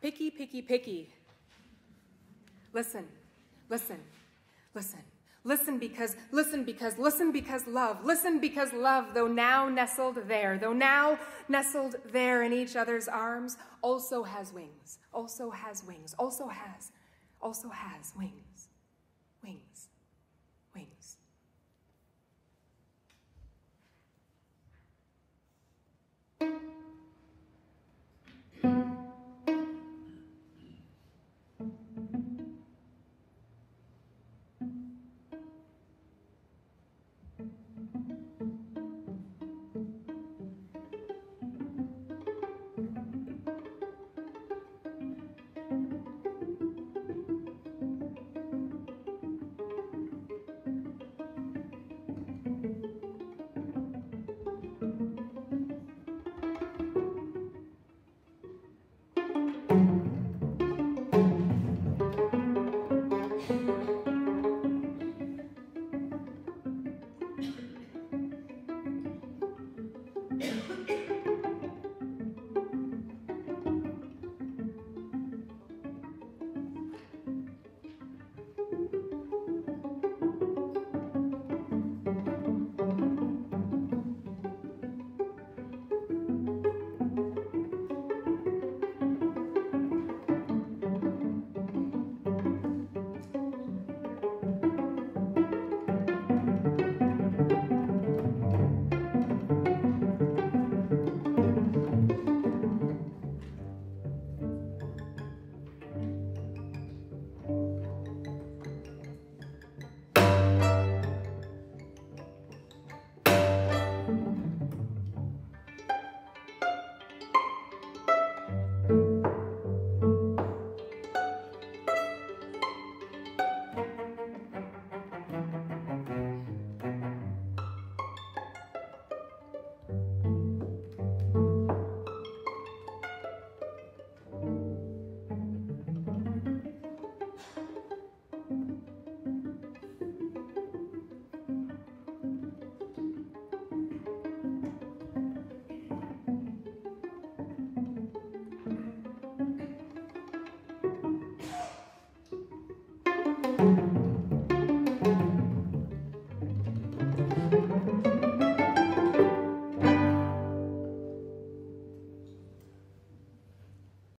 Picky, picky, picky. Listen, listen, listen. Listen because, listen because, listen because love. Listen because love, though now nestled there, though now nestled there in each other's arms, also has wings, also has wings, also has, also has wings, wings, wings.